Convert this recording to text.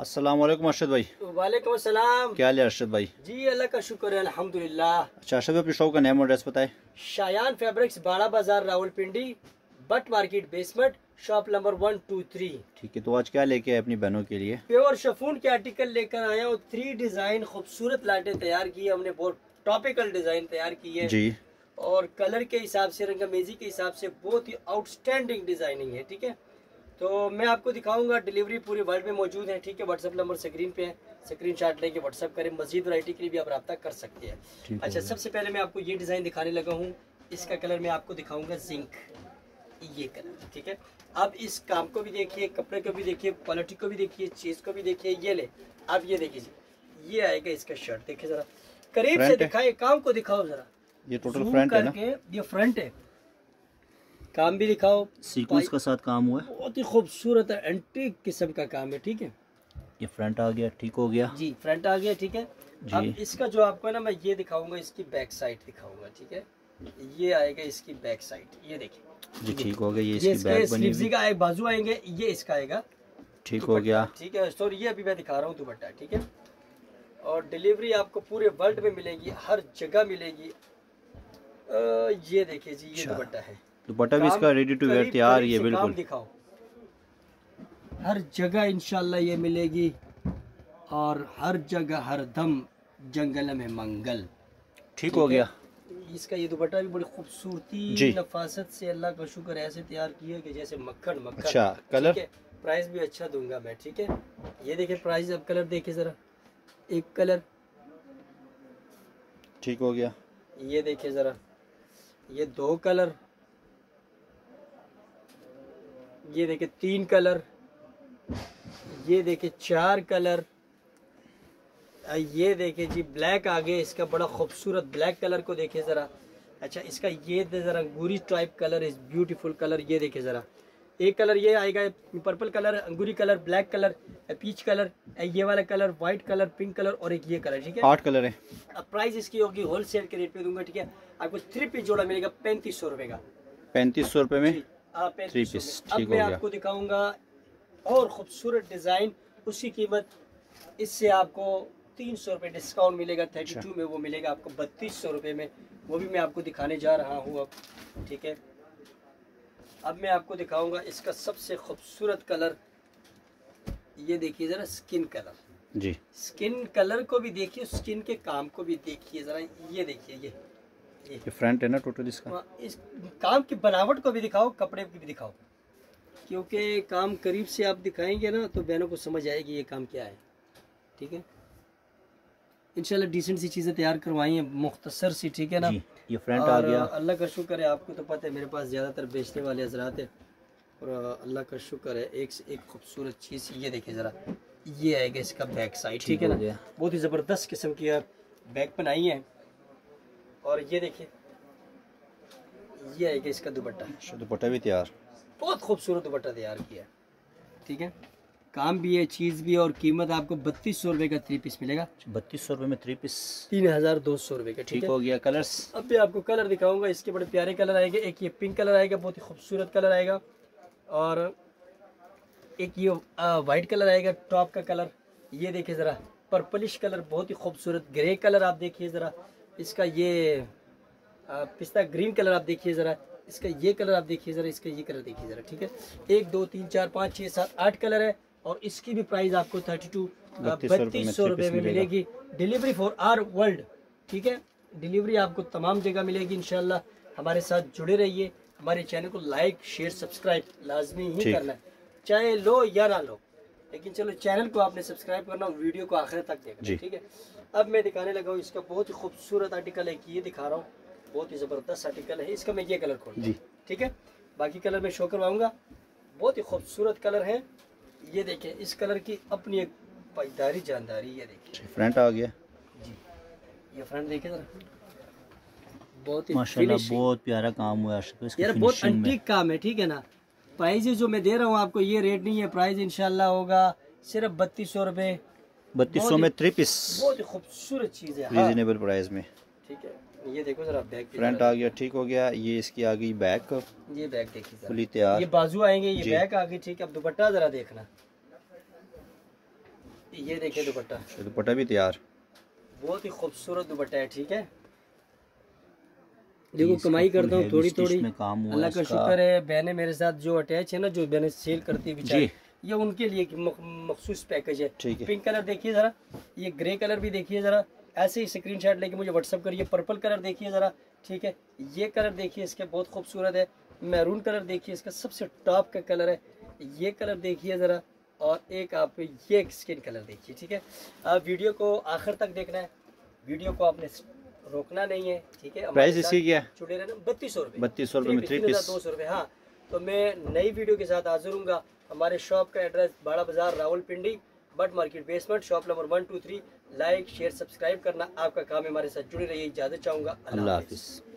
अस्सलाम वालेकुम अरशद भाई वालेकुम अस्सलाम। क्या हाल है अरशद भाई जी अल्लाह का शुक्र है अल्हम्दुलिल्लाह। अच्छा अरशद भाई अपनी शॉप का नेम और एड्रेस बताए। Shayan fabrics Bara Bazaar Rawalpindi Butt market basement shop number one two three ठीक है तो आज क्या लेके आए अपनी बहनों के लिए? प्योर शफून के आर्टिकल लेकर आया हूँ थ्री डिज़ाइन खूबसूरत लाइटें तैयार की है। हमने बहुत टॉपिकल डिज़ाइन तैयार की है। जी। और कलर के हिसाब से रंगमेजी के हिसाब से बहुत ही आउटस्टैंडिंग डिज़ाइनिंग है ठीक है? तो मैं आपको दिखाऊँगा डिलीवरी पूरे वर्ल्ड में मौजूद है ठीक है? व्हाट्सअप नंबर स्क्रीन पे है। स्क्रीन शॉट लेके व्हाट्सअप करें। मजीद वरायटी के लिए भी आप रब्ता कर सकते हैं। अच्छा सबसे पहले मैं आपको ये डिज़ाइन दिखाने लगा हूँ। इसका कलर मैं आपको दिखाऊँगा जिंक ये कलर ठीक है? अब इस काम को भी देखिए कपड़े को भी देखिए क्वालिटी को भी देखिए चीज़ को भी देखिए। ये ले आप ये देखिए ये आएगा इसका शर्ट देखिए जरा। करीब से दिखाए काम को दिखाओ जरा। ये टोटल फ्रंट है ना? ये फ्रंट है। काम भी दिखाओ। सीक्वेंस का साथ काम हुआ है। बहुत ही खूबसूरत है एंटीक किस्म का काम है ठीक है? ये फ्रंट आ गया ठीक हो गया। जी फ्रंट आ गया ठीक है? जी। अब इसका जो आपको है ना मैं ये दिखाऊँगा इसकी बैक साइड दिखाऊँगा ठीक है? ये आएगा इसकी बैक साइड ये देखिए। जी ठीक हो गया ये इसकी बैग बनी हुई। का एक बाजू आएँगे ये इसका आएगा। ठीक हो गया। ठीक है सॉरी ये अभी मैं दिखा रहा हूँ दुपट्टा ठीक है? और डिलीवरी आपको पूरे वर्ल्ड में मिलेगी हर जगह मिलेगी। ये देखिए जी ये अच्छा। दुपट्टा है। दुपट्टा भी इसका रेडी टू वेयर तैयार ये बिल्कुल। दिखाओ। हर जगह इंशाल्लाह ये मिलेगी और हर जगह हर दम जंगल में मंगल। ठीक हो गया। इसका ये दुपट्टा भी बड़ी खूबसूरती नफासत से अल्लाह का शुक्र ऐसे तैयार किया कि जैसे मक्खन मक्खन। अच्छा, कलर? प्राइस भी अच्छा दूँगा मैं ठीक है? ये देखिए प्राइस अब कलर देखिए जरा। एक कलर ठीक हो गया। ये देखिए जरा। ये दो कलर ये देखिए तीन कलर ये देखिए चार कलर ये देखिए जी ब्लैक आगे इसका बड़ा खूबसूरत ब्लैक कलर को देखे ज़रा। अच्छा इसका ये ज़रा अंगूरी type colour is beautiful colour ये देखे ज़रा। एक कलर ये आएगा पर्पल कलर अंगूरी colour black colour peach colour ये वाला colour white colour pink colour और एक ये कलर ठीक है? आठ कलर है। अब प्राइस इसकी होगी होलसेल के रेट पे दूँगा ठीक है? आपको थ्री पीस जोड़ा मिलेगा पैंतीस सौ रुपए का। पैंतीस सौ रुपये में? जी, 3500 Three piece, में। अब ठीक मैं हो गया। आपको दिखाऊँगा और खूबसूरत डिज़ाइन उसकी कीमत इससे आपको तीन सौ रुपये डिस्काउंट मिलेगा थर्टी अच्छा। टू में वो मिलेगा आपको बत्तीस सौ रुपये में वो भी मैं आपको दिखाने जा रहा हूँ अब ठीक है अब मैं आपको दिखाऊँगा इसका सबसे खूबसूरत कलर ये देखिए ज़रा स्किन कलर जी स्किन कलर को भी देखिए स्किन के काम को भी देखिए ज़रा ये देखिए ये ये फ्रंट है ना टोटल इसका इस काम की बनावट को भी दिखाओ कपड़े की भी दिखाओ। क्योंकि काम करीब से आप दिखाएँगे ना तो बहनों को समझ आएगी ये काम क्या है। ठीक है? इंशाल्लाह डिसेंट सी चीज़ें तैयार करवाई हैं मुख्तसर सी ठीक है ना? ये फ्रंट आ गया। अल्लाह का शुक्र है आपको तो पता है मेरे पास ज़्यादातर बेचने वाले हजरात हैं। और अल्लाह का शुक्र है एक से एक खूबसूरत चीज़ ये देखिए ज़रा ये आएगा इसका बैक साइड ठीक है ना? बहुत ही ज़बरदस्त किस्म की बैग बनाई है। और ये देखिए ये आएगा इसका दुपट्टा। अच्छा, दुपट्टा भी तैयार। बहुत खूबसूरत दुपट्टा तैयार किया है। ठीक है? काम भी है चीज़ भी है और कीमत आपको बत्तीस सौ रुपये का थ्री पीस मिलेगा। बत्तीस सौ रुपये में थ्री पीस तीन हज़ार दो सौ रुपये का ठीक ठीक हो? गया कलर्स अब मैं आपको कलर दिखाऊँगा इसके बड़े प्यारे कलर आएँगे। एक ये पिंक कलर आएगा बहुत ही खूबसूरत कलर आएगा। और एक ये वाइट कलर आएगा टॉप का कलर ये देखिए ज़रा पर्पलिश कलर बहुत ही खूबसूरत ग्रे कलर आप देखिए ज़रा। इसका ये पिस्ता ग्रीन कलर आप देखिए ज़रा। इसका ये कलर आप देखिए ज़रा इसका ये कलर देखिए ज़रा ठीक है? एक दो तीन चार पाँच छः सात आठ कलर है और इसकी भी प्राइस आपको थर्टी टू 32 रुपए में बत्तीस सौ रुपये में मिलेगी। डिलीवरी फॉर आर वर्ल्ड ठीक है? डिलीवरी आपको तमाम जगह मिलेगी इंशाल्लाह। हमारे साथ जुड़े रहिए। हमारे चैनल को लाइक शेयर सब्सक्राइब लाजमी ही करना है। चाहे लो या ना लो। लेकिन चलो चैनल को आपने सब्सक्राइब करना और वीडियो को आखिर तक देखना ठीक है? अब मैं दिखाने लगा हूँ इसका बहुत ही खूबसूरत आर्टिकल है कि ये दिखा रहा हूँ। बहुत ही ज़बरदस्त आर्टिकल है इसका मैं ये कलर खोल जी। ठीक है? बाकी कलर मैं शो करवाऊँगा। बहुत ही खूबसूरत कलर है। ये देखें इस कलर की अपनी एक पाईदारी जानदारी ये देखिए। फ्रंट आ गया। जी। ये फ्रंट देखे जरा। बहुत ही माशाल्लाह बहुत प्यारा काम हुआ है यार बहुत अंटीक काम है ठीक है ना? प्राइस जो मैं दे रहा हूँ आपको ये रेट नहीं है प्राइस इनशाला होगा सिर्फ़ बत्तीस सौ रुपये बत्तीस सौ में थ्री पीस बहुत ही खूबसूरत चीज़ है हाँ, रीजनेबल प्राइस में। ठीक है ये देखो जरा बैग फ्रंट आ गया ठीक हो गया ये इसकी आ गई बैक ये बैग देखिए फुली तैयार। ये बाजू आएँगे ये। बैग आ गई ठीक है अब दुपट्टा जरा देखना। ये देखिए दुपट्टा। अच्छा, दुपट्टा भी तैयार। बहुत ही खूबसूरत दुपट्टा है ठीक है। देखो कमाई करता हूँ थोड़ी थोड़ी अल्लाह का शुक्र है बहनें मेरे साथ जो अटैच है ना जो बहनें सेल करती है ये उनके लिए मखसूस पैकेज है। है। पिंक कलर देखिए जरा ये ग्रे कलर भी देखिए जरा ऐसे ही स्क्रीनशॉट लेके मुझे व्हाट्सअप करिए पर्पल कलर देखिए जरा ठीक है? ये कलर देखिए इसके बहुत खूबसूरत है मैरून कलर देखिए इसका सबसे टॉप का कलर है। ये कलर देखिए जरा और एक आप ये स्किन कलर देखिए ठीक है? आप वीडियो को आखिर तक देखना है। वीडियो को आपने रोकना नहीं है ठीक है? प्राइस इसकी क्या है? जुड़े रहना बत्तीस सौ रुपये बत्तीस सौ रुपये में थ्री पीस दो सौ रुपये हाँ। तो मैं नई वीडियो के साथ हाजिर हूँ हमारे शॉप का address Bara Bazaar Rawalpindi Butt market basement shop number one two three like share subscribe करना आपका काम है। हमारे साथ जुड़े रहिए। इजाज़त चाहूँगा। अल्लाह हाफिज़।